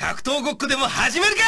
格闘ごっこでも始めるか！